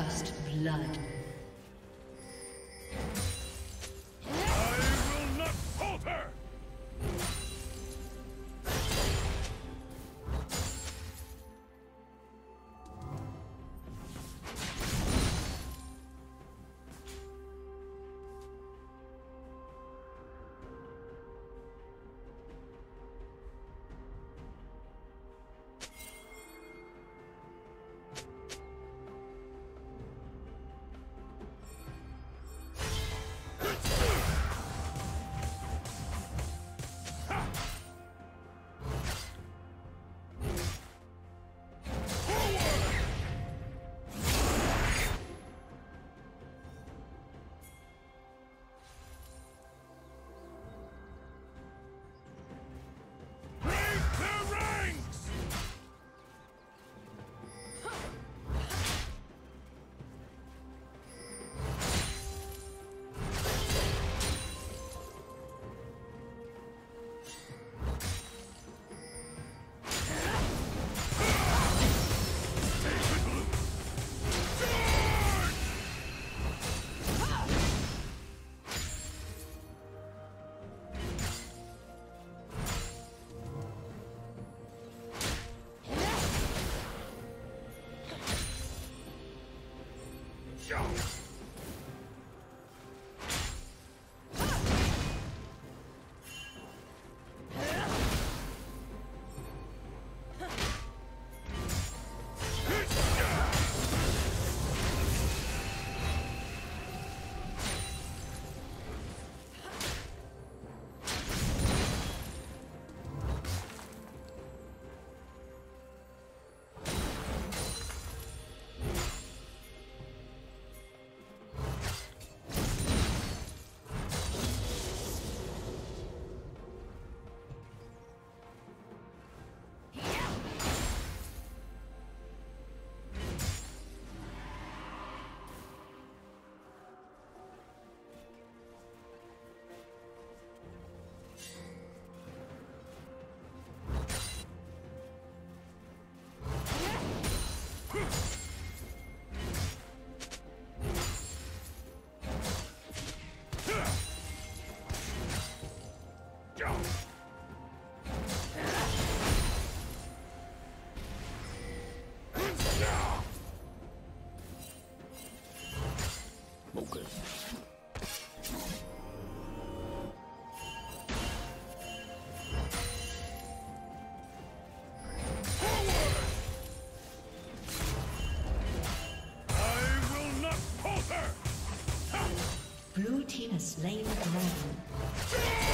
First blood. Jones. Slain the dragon.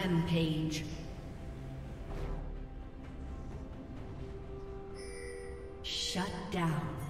Rampage. Shut down.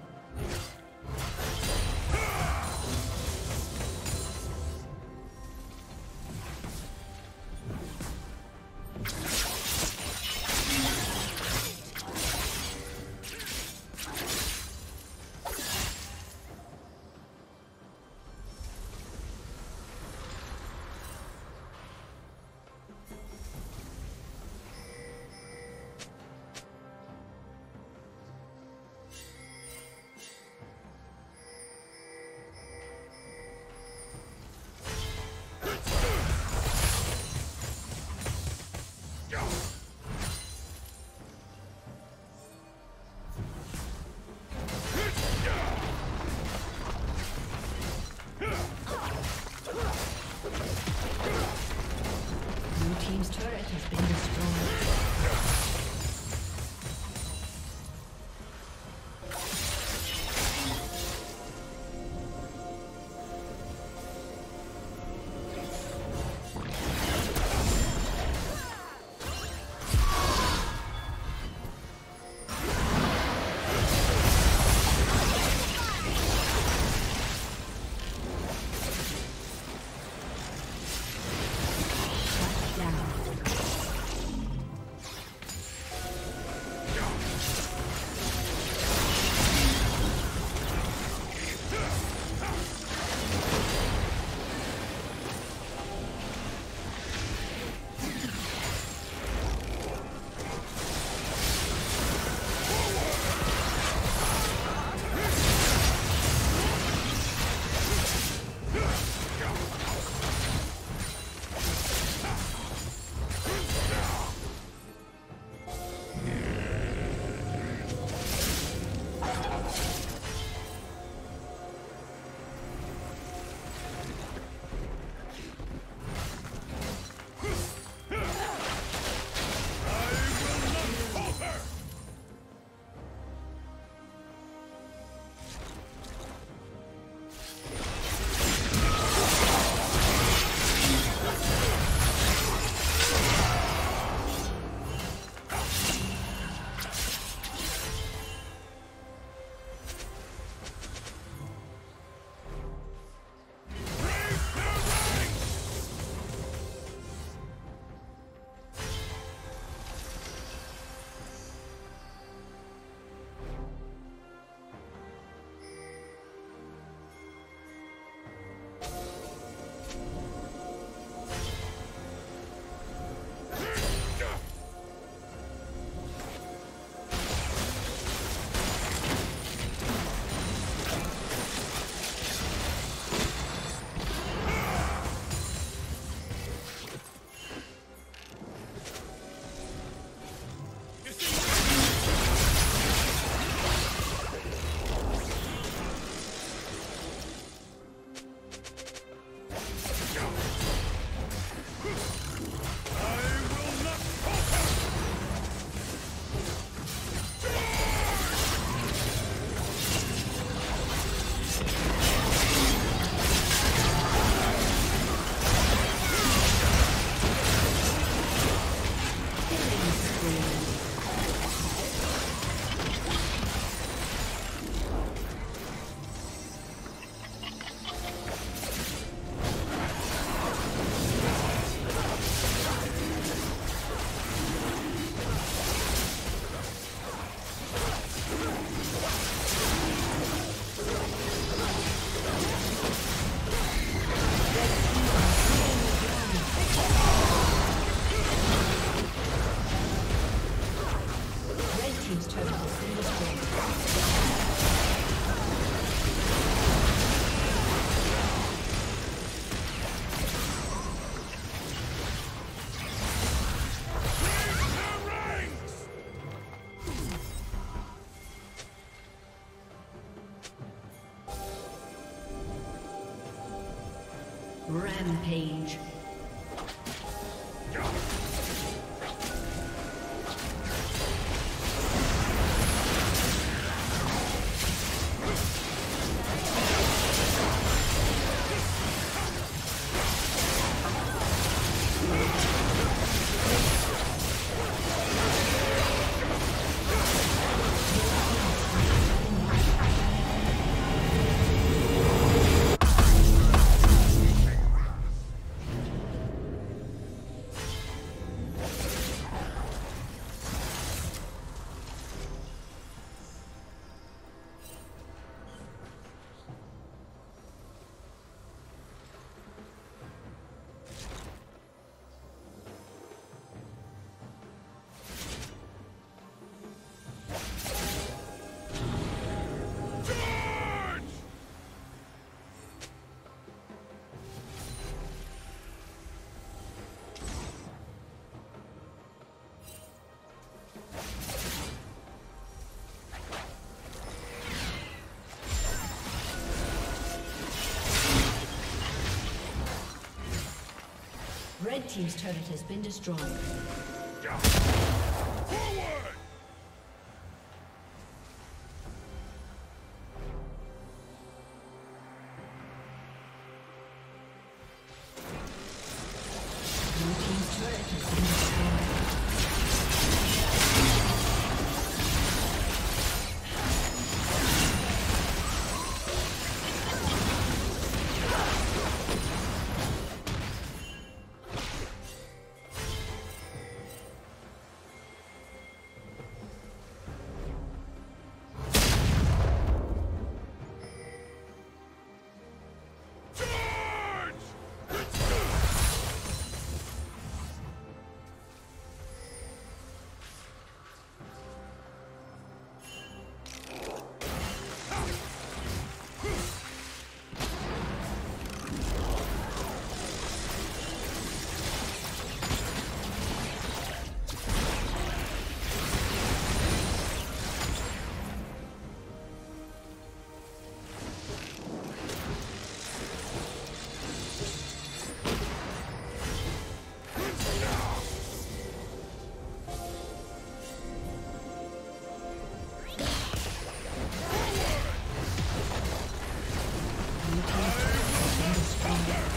Red Team's turret has been destroyed. Forward! Yeah.